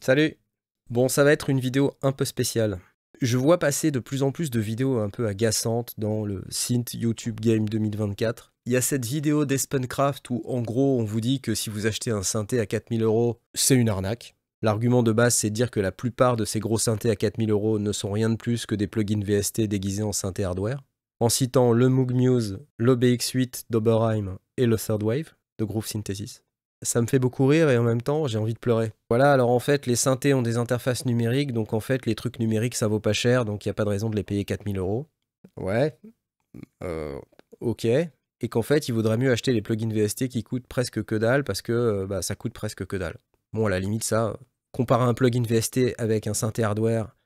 Salut Bon, ça va être une vidéo un peu spéciale. Je vois passer de plus en plus de vidéos un peu agaçantes dans le Synth YouTube Game 2024. Il y a cette vidéo d'Espencraft où en gros on vous dit que si vous achetez un synthé à 4000 euros, c'est une arnaque. L'argument de base c'est de dire que la plupart de ces gros synthés à 4000 euros ne sont rien de plus que des plugins VST déguisés en synthé hardware. En citant le Moog Muse, l'OBX8 d'Oberheim et le Third Wave de Groove Synthesis ça me fait beaucoup rire et en même temps j'ai envie de pleurer. Voilà, alors en fait les synthés ont des interfaces numériques, donc en fait les trucs numériques ça vaut pas cher, donc il n'y a pas de raison de les payer 4000 euros. Ouais, euh, ok. Et qu'en fait il vaudrait mieux acheter les plugins VST qui coûtent presque que dalle parce que euh, bah, ça coûte presque que dalle. Bon, à la limite ça, comparer un plugin VST avec un synthé hardware,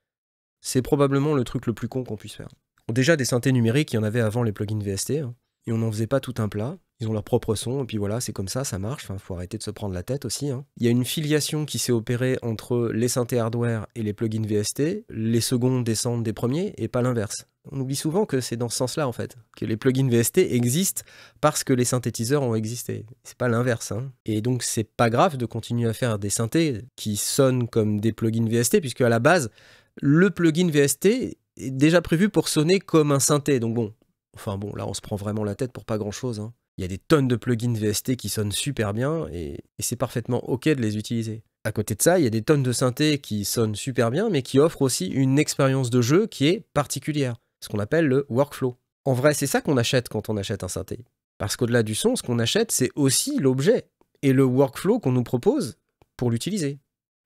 c'est probablement le truc le plus con qu'on puisse faire. déjà des synthés numériques, il y en avait avant les plugins VST, hein, et on n'en faisait pas tout un plat. Ils ont leur propre son, et puis voilà, c'est comme ça, ça marche. Enfin, faut arrêter de se prendre la tête aussi. Hein. Il y a une filiation qui s'est opérée entre les synthés hardware et les plugins VST. Les seconds descendent des premiers, et pas l'inverse. On oublie souvent que c'est dans ce sens-là, en fait, que les plugins VST existent parce que les synthétiseurs ont existé. C'est pas l'inverse. Hein. Et donc, c'est pas grave de continuer à faire des synthés qui sonnent comme des plugins VST, puisque à la base, le plugin VST est déjà prévu pour sonner comme un synthé. Donc bon, enfin bon, là, on se prend vraiment la tête pour pas grand-chose. Hein. Il y a des tonnes de plugins VST qui sonnent super bien et, c'est parfaitement ok de les utiliser. À côté de ça, il y a des tonnes de synthés qui sonnent super bien mais qui offrent aussi une expérience de jeu qui est particulière, ce qu'on appelle le workflow. En vrai, c'est ça qu'on achète quand on achète un synthé. Parce qu'au-delà du son, ce qu'on achète, c'est aussi l'objet et le workflow qu'on nous propose pour l'utiliser.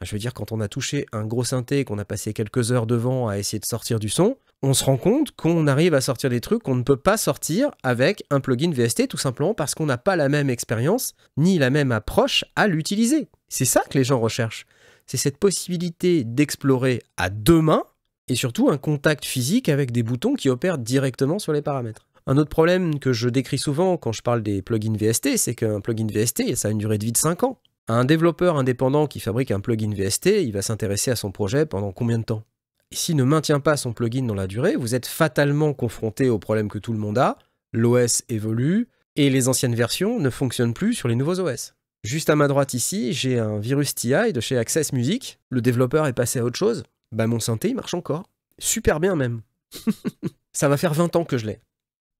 Je veux dire, quand on a touché un gros synthé, qu'on a passé quelques heures devant à essayer de sortir du son, on se rend compte qu'on arrive à sortir des trucs qu'on ne peut pas sortir avec un plugin VST, tout simplement parce qu'on n'a pas la même expérience ni la même approche à l'utiliser. C'est ça que les gens recherchent. C'est cette possibilité d'explorer à deux mains et surtout un contact physique avec des boutons qui opèrent directement sur les paramètres. Un autre problème que je décris souvent quand je parle des plugins VST, c'est qu'un plugin VST, ça a une durée de vie de 5 ans. Un développeur indépendant qui fabrique un plugin VST, il va s'intéresser à son projet pendant combien de temps? S'il ne maintient pas son plugin dans la durée, vous êtes fatalement confronté au problème que tout le monde a, l'OS évolue, et les anciennes versions ne fonctionnent plus sur les nouveaux OS. Juste à ma droite ici, j'ai un virus TI de chez Access Music. Le développeur est passé à autre chose. Bah mon synthé, il marche encore. Super bien même. Ça va faire 20 ans que je l'ai.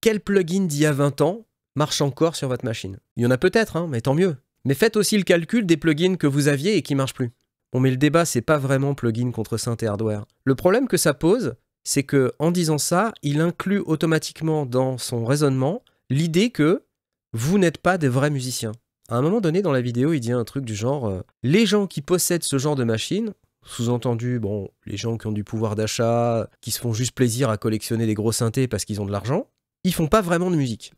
Quel plugin d'il y a 20 ans marche encore sur votre machine? Il y en a peut-être, hein, mais tant mieux. Mais faites aussi le calcul des plugins que vous aviez et qui marchent plus. Bon, mais le débat, c'est pas vraiment plugin contre synthé hardware. Le problème que ça pose, c'est que en disant ça, il inclut automatiquement dans son raisonnement l'idée que vous n'êtes pas des vrais musiciens. À un moment donné dans la vidéo, il dit un truc du genre euh, les gens qui possèdent ce genre de machine, sous-entendu, bon, les gens qui ont du pouvoir d'achat, qui se font juste plaisir à collectionner des gros synthés parce qu'ils ont de l'argent, ils font pas vraiment de musique.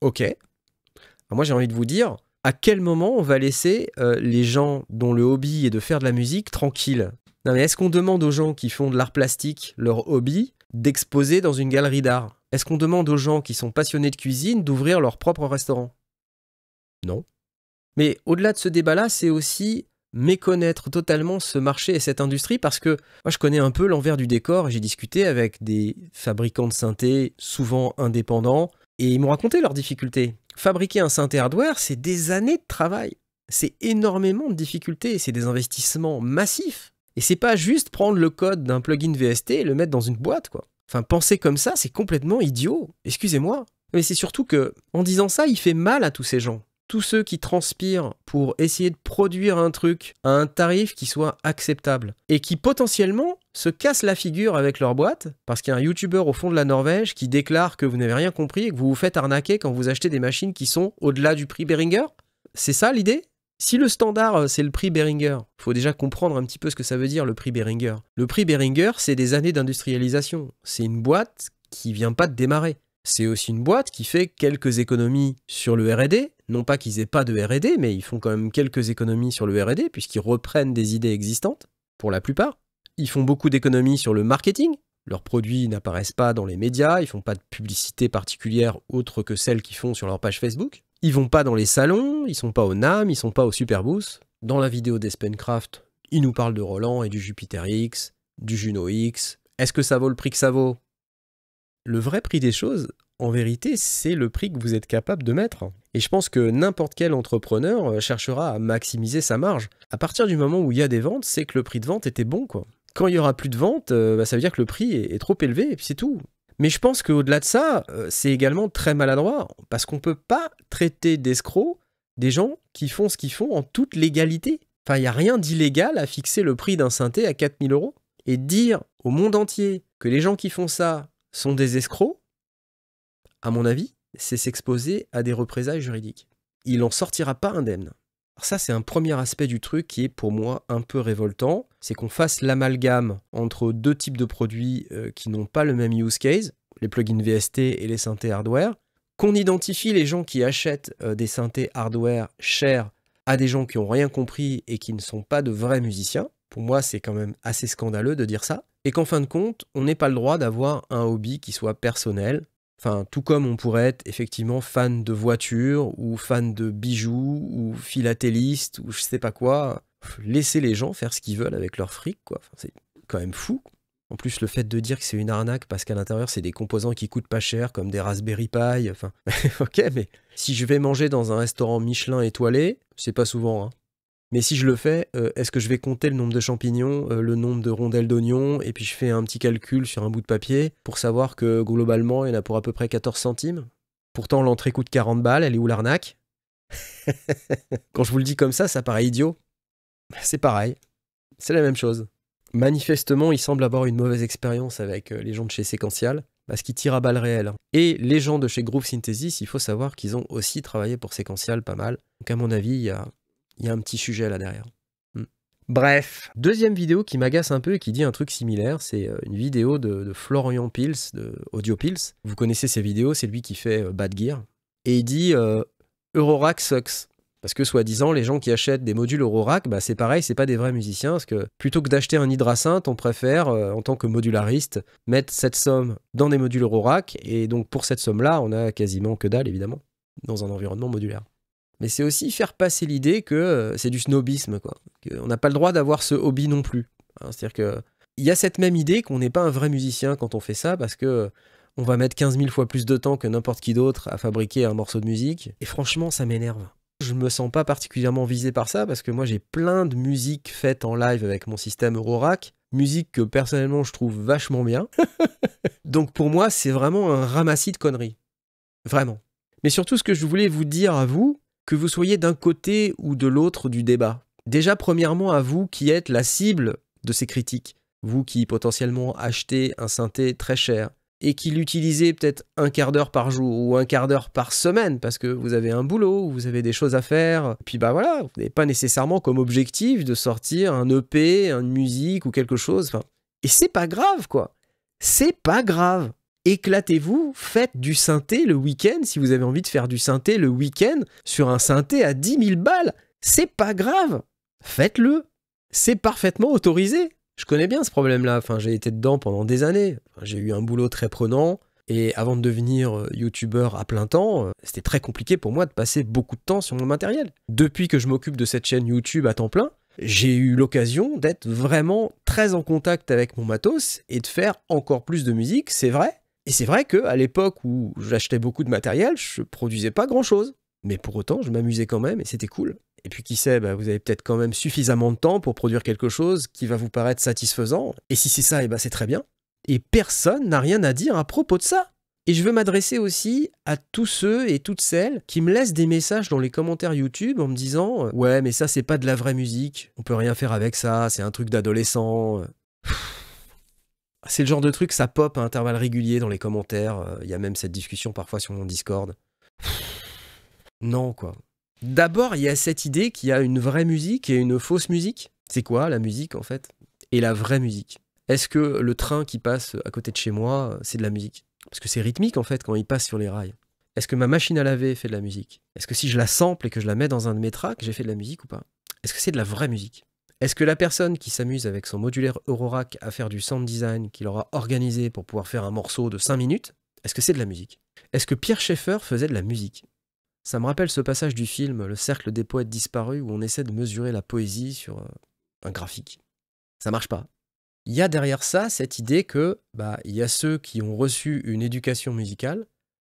Ok. moi j'ai envie de vous dire, à quel moment on va laisser euh, les gens dont le hobby est de faire de la musique tranquilles? Non mais est-ce qu'on demande aux gens qui font de l'art plastique leur hobby d'exposer dans une galerie d'art? Est-ce qu'on demande aux gens qui sont passionnés de cuisine d'ouvrir leur propre restaurant? Non. Mais au-delà de ce débat-là, c'est aussi méconnaître totalement ce marché et cette industrie parce que moi je connais un peu l'envers du décor et j'ai discuté avec des fabricants de synthé souvent indépendants et ils m'ont raconté leurs difficultés fabriquer un synthé hardware, c'est des années de travail. C'est énormément de difficultés, c'est des investissements massifs. Et c'est pas juste prendre le code d'un plugin VST et le mettre dans une boîte, quoi. Enfin, penser comme ça, c'est complètement idiot. Excusez-moi. Mais c'est surtout que, en disant ça, il fait mal à tous ces gens tous ceux qui transpirent pour essayer de produire un truc à un tarif qui soit acceptable et qui potentiellement se cassent la figure avec leur boîte parce qu'il y a un youtubeur au fond de la Norvège qui déclare que vous n'avez rien compris et que vous vous faites arnaquer quand vous achetez des machines qui sont au-delà du prix Behringer C'est ça l'idée? Si le standard euh, c'est le prix Behringer, faut déjà comprendre un petit peu ce que ça veut dire le prix Behringer. Le prix Behringer, c'est des années d'industrialisation. C'est une boîte qui vient pas de démarrer. C'est aussi une boîte qui fait quelques économies sur le RD. Non pas qu'ils aient pas de RD, mais ils font quand même quelques économies sur le RD, puisqu'ils reprennent des idées existantes, pour la plupart. Ils font beaucoup d'économies sur le marketing. Leurs produits n'apparaissent pas dans les médias, ils font pas de publicité particulière autre que celle qu'ils font sur leur page Facebook. Ils vont pas dans les salons, ils sont pas au NAM, ils sont pas au Superboost. Dans la vidéo d'Espencraft, ils nous parlent de Roland et du Jupiter X, du Juno X. Est-ce que ça vaut le prix que ça vaut? Le vrai prix des choses, en vérité, c'est le prix que vous êtes capable de mettre. Et je pense que n'importe quel entrepreneur cherchera à maximiser sa marge. À partir du moment où il y a des ventes, c'est que le prix de vente était bon, quoi. Quand il y aura plus de ventes, euh, bah, ça veut dire que le prix est, trop élevé, et puis c'est tout. Mais je pense qu'au-delà de ça, euh, c'est également très maladroit, parce qu'on ne peut pas traiter d'escrocs des gens qui font ce qu'ils font en toute légalité. Enfin, il n'y a rien d'illégal à fixer le prix d'un synthé à 4000 euros. Et dire au monde entier que les gens qui font ça sont des escrocs, à mon avis, c'est s'exposer à des représailles juridiques. Il n'en sortira pas indemne. Ça, c'est un premier aspect du truc qui est pour moi un peu révoltant, c'est qu'on fasse l'amalgame entre deux types de produits euh, qui n'ont pas le même use case, les plugins VST et les synthés hardware, qu'on identifie les gens qui achètent euh, des synthés hardware chers à des gens qui n'ont rien compris et qui ne sont pas de vrais musiciens. Pour moi, c'est quand même assez scandaleux de dire ça. Et qu'en fin de compte, on n'ait pas le droit d'avoir un hobby qui soit personnel, Enfin, tout comme on pourrait être effectivement fan de voitures ou fan de bijoux ou philatéliste ou je sais pas quoi. Laisser les gens faire ce qu'ils veulent avec leur fric, quoi. c'est quand même fou. En plus, le fait de dire que c'est une arnaque parce qu'à l'intérieur, c'est des composants qui coûtent pas cher, comme des Raspberry Pi. Enfin, ok, mais si je vais manger dans un restaurant Michelin étoilé, c'est pas souvent. Hein. Mais si je le fais, euh, est-ce que je vais compter le nombre de champignons, euh, le nombre de rondelles d'oignons, et puis je fais un petit calcul sur un bout de papier pour savoir que globalement, il y en a pour à peu près 14 centimes? Pourtant, l'entrée coûte 40 balles, elle est où l'arnaque? Quand je vous le dis comme ça, ça paraît idiot. C'est pareil. C'est la même chose. Manifestement, il semble avoir une mauvaise expérience avec euh, les gens de chez Sequential, parce qu'ils tirent à balles réelles. Et les gens de chez Groove Synthesis, il faut savoir qu'ils ont aussi travaillé pour Sequential pas mal. Donc à mon avis, il y a il y a un petit sujet là derrière. Hmm. Bref, deuxième vidéo qui m'agace un peu et qui dit un truc similaire, c'est euh, une vidéo de, Florian Pils, de Audio Pils. Vous connaissez ces vidéos, c'est lui qui fait euh, Bad Gear. Et il dit euh, Eurorack sucks. Parce que soi-disant, les gens qui achètent des modules Eurorack, bah c'est pareil, c'est pas des vrais musiciens, parce que plutôt que d'acheter un hydrasynth, on préfère, en tant que modulariste, mettre cette somme dans des modules Eurorack, et donc pour cette somme-là, on a quasiment que dalle, évidemment, dans un environnement modulaire mais c'est aussi faire passer l'idée que euh, c'est du snobisme, quoi. On n'a pas le droit d'avoir ce hobby non plus. Hein, c'est-à-dire que il y a cette même idée qu'on n'est pas un vrai musicien quand on fait ça, parce que on va mettre 15 000 fois plus de temps que n'importe qui d'autre à fabriquer un morceau de musique. Et franchement, ça m'énerve. Je me sens pas particulièrement visé par ça, parce que moi j'ai plein de musiques faites en live avec mon système Eurorack, musique que personnellement je trouve vachement bien. Donc pour moi, c'est vraiment un ramassis de conneries. Vraiment. Mais surtout, ce que je voulais vous dire à vous, que vous soyez d'un côté ou de l'autre du débat. Déjà, premièrement, à vous qui êtes la cible de ces critiques, vous qui potentiellement achetez un synthé très cher et qui l'utilisez peut-être un quart d'heure par jour ou un quart d'heure par semaine parce que vous avez un boulot ou vous avez des choses à faire. Puis bah voilà, vous n'avez pas nécessairement comme objectif de sortir un EP, une musique ou quelque chose. Et c'est pas grave quoi. C'est pas grave éclatez-vous, faites du synthé le week-end si vous avez envie de faire du synthé le week-end sur un synthé à 10 000 balles. C'est pas grave, faites-le. C'est parfaitement autorisé. Je connais bien ce problème-là, enfin, j'ai été dedans pendant des années. j'ai eu un boulot très prenant. Et avant de devenir euh, youtubeur à plein temps, euh, c'était très compliqué pour moi de passer beaucoup de temps sur mon matériel. Depuis que je m'occupe de cette chaîne YouTube à temps plein, j'ai eu l'occasion d'être vraiment très en contact avec mon matos et de faire encore plus de musique, c'est vrai, et c'est vrai qu'à l'époque où j'achetais beaucoup de matériel, je produisais pas grand chose. Mais pour autant, je m'amusais quand même et c'était cool. Et puis qui sait, bah, vous avez peut-être quand même suffisamment de temps pour produire quelque chose qui va vous paraître satisfaisant. Et si c'est ça, et eh bah, c'est très bien. Et personne n'a rien à dire à propos de ça. Et je veux m'adresser aussi à tous ceux et toutes celles qui me laissent des messages dans les commentaires YouTube en me disant Ouais, mais ça, c'est pas de la vraie musique. On peut rien faire avec ça, c'est un truc d'adolescent. C'est le genre de truc, ça pop à intervalles réguliers dans les commentaires. Euh, il y a même cette discussion parfois sur mon Discord. Non, quoi. D'abord, il y a cette idée qu'il y a une vraie musique et une fausse musique. C'est quoi la musique en fait? Et la vraie musique Est-ce que le train qui passe à côté de chez moi, c'est de la musique? Parce que c'est rythmique en fait quand il passe sur les rails. Est-ce que ma machine à laver fait de la musique? Est-ce que si je la sample et que je la mets dans un de mes tracks, j'ai fait de la musique ou pas? Est-ce que c'est de la vraie musique? Est-ce que la personne qui s'amuse avec son modulaire Eurorack à faire du sound design qu'il aura organisé pour pouvoir faire un morceau de 5 minutes, est-ce que c'est de la musique? Est-ce que Pierre Schaeffer faisait de la musique? Ça me rappelle ce passage du film Le cercle des poètes disparus où on essaie de mesurer la poésie sur euh, un graphique. Ça marche pas. Il y a derrière ça cette idée que bah il y a ceux qui ont reçu une éducation musicale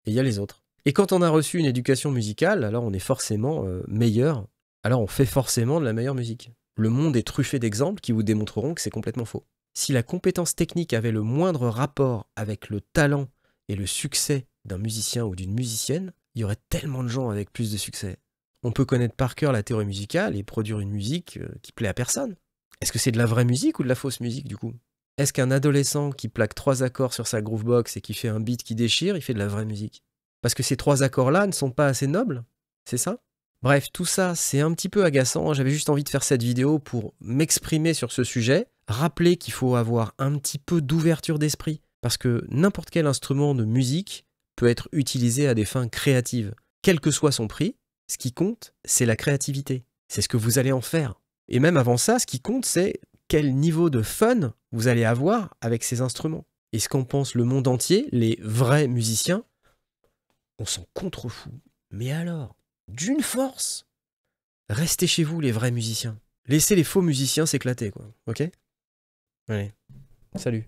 et il y a les autres. Et quand on a reçu une éducation musicale, alors on est forcément euh, meilleur, alors on fait forcément de la meilleure musique. Le monde est truffé d'exemples qui vous démontreront que c'est complètement faux. Si la compétence technique avait le moindre rapport avec le talent et le succès d'un musicien ou d'une musicienne, il y aurait tellement de gens avec plus de succès. On peut connaître par cœur la théorie musicale et produire une musique euh, qui plaît à personne. Est-ce que c'est de la vraie musique ou de la fausse musique du coup? Est-ce qu'un adolescent qui plaque trois accords sur sa groovebox et qui fait un beat qui déchire, il fait de la vraie musique? Parce que ces trois accords-là ne sont pas assez nobles C'est ça? Bref, tout ça, c'est un petit peu agaçant. J'avais juste envie de faire cette vidéo pour m'exprimer sur ce sujet, rappeler qu'il faut avoir un petit peu d'ouverture d'esprit, parce que n'importe quel instrument de musique peut être utilisé à des fins créatives. Quel que soit son prix, ce qui compte, c'est la créativité. C'est ce que vous allez en faire. Et même avant ça, ce qui compte, c'est quel niveau de fun vous allez avoir avec ces instruments. Et ce qu'en pense le monde entier, les vrais musiciens, on s'en contrefout. Mais alors? D'une force. Restez chez vous, les vrais musiciens. Laissez les faux musiciens s'éclater, quoi. Ok? Allez, salut.